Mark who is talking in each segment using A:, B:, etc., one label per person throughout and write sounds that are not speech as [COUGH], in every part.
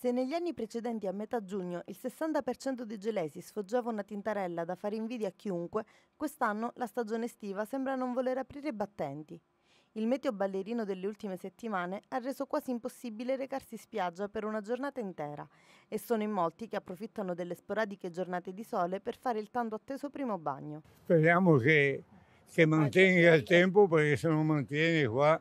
A: Se negli anni precedenti a metà giugno il 60% dei gelesi sfoggiava una tintarella da fare invidia a chiunque, quest'anno la stagione estiva sembra non voler aprire battenti. Il meteo ballerino delle ultime settimane ha reso quasi impossibile recarsi in spiaggia per una giornata intera e sono in molti che approfittano delle sporadiche giornate di sole per fare il tanto atteso primo bagno.
B: Speriamo che, che mantenga il tempo perché se non mantiene qua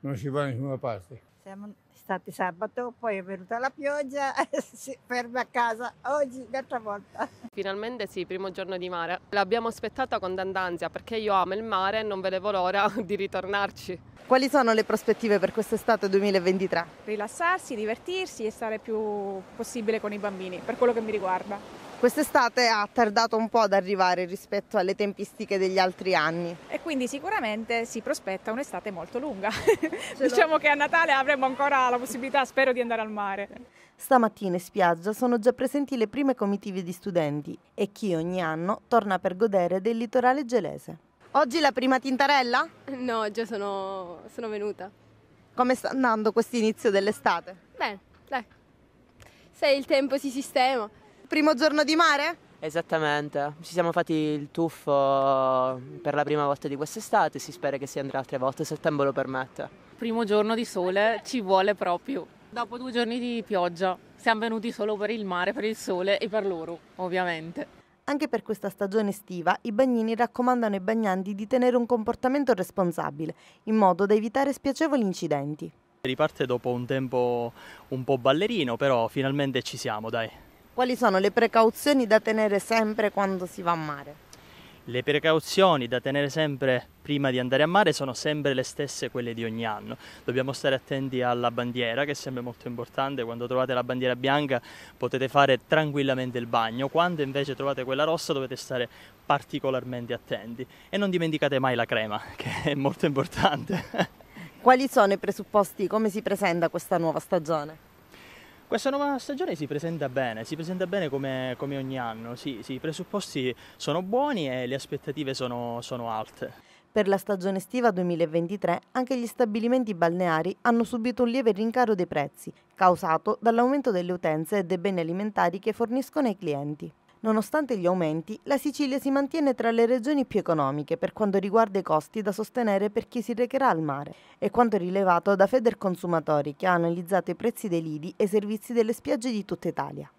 B: non si va da nessuna parte.
C: Siamo stati sabato, poi è venuta la pioggia, [LAUGHS] si ferma a casa, oggi l'altra volta.
D: Finalmente sì, primo giorno di mare. L'abbiamo aspettata con tanta ansia perché io amo il mare e non vedevo l'ora [LAUGHS] di ritornarci.
A: Quali sono le prospettive per quest'estate 2023?
E: Rilassarsi, divertirsi e stare più possibile con i bambini, per quello che mi riguarda.
A: Quest'estate ha tardato un po' ad arrivare rispetto alle tempistiche degli altri anni.
E: E quindi sicuramente si prospetta un'estate molto lunga. [LAUGHS] diciamo che a Natale avremo ancora la possibilità, spero, di andare al mare.
A: Stamattina in spiaggia sono già presenti le prime comitive di studenti e chi ogni anno torna per godere del litorale gelese. Oggi la prima tintarella?
F: No, già sono, sono venuta.
A: Come sta andando questo inizio dell'estate?
F: Bene, dai. Se il tempo si sistema.
A: Primo giorno di mare?
G: Esattamente, ci siamo fatti il tuffo per la prima volta di quest'estate, si spera che si andrà altre volte se il tempo lo permette.
H: Primo giorno di sole ci vuole proprio. Dopo due giorni di pioggia siamo venuti solo per il mare, per il sole e per loro, ovviamente.
A: Anche per questa stagione estiva i bagnini raccomandano ai bagnanti di tenere un comportamento responsabile, in modo da evitare spiacevoli incidenti.
I: Riparte dopo un tempo un po' ballerino, però finalmente ci siamo, dai.
A: Quali sono le precauzioni da tenere sempre quando si va a mare?
I: Le precauzioni da tenere sempre prima di andare a mare sono sempre le stesse quelle di ogni anno. Dobbiamo stare attenti alla bandiera, che è sempre molto importante. Quando trovate la bandiera bianca potete fare tranquillamente il bagno, quando invece trovate quella rossa dovete stare particolarmente attenti. E non dimenticate mai la crema, [LAUGHS] che è molto importante.
A: Quali sono i presupposti, come si presenta questa nuova stagione?
I: Questa nuova stagione si presenta bene, si presenta bene come, come ogni anno, sì, sì, i presupposti sono buoni e le aspettative sono, sono alte.
A: Per la stagione estiva 2023 anche gli stabilimenti balneari hanno subito un lieve rincaro dei prezzi, causato dall'aumento delle utenze e dei beni alimentari che forniscono ai clienti. Nonostante gli aumenti, la Sicilia si mantiene tra le regioni più economiche per quanto riguarda i costi da sostenere per chi si recherà al mare, è quanto rilevato da Feder Consumatori che ha analizzato i prezzi dei lidi e servizi delle spiagge di tutta Italia.